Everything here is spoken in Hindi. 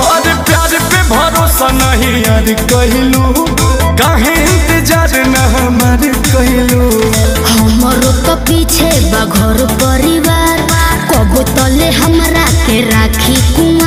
और प्यार पे भरोसा नहीं, यार कहलू। काहे इंतज़ार न हमार कहलू। हमरो तो पीछे बा घर परिवार, कबो तले हमरा के राखी कुआ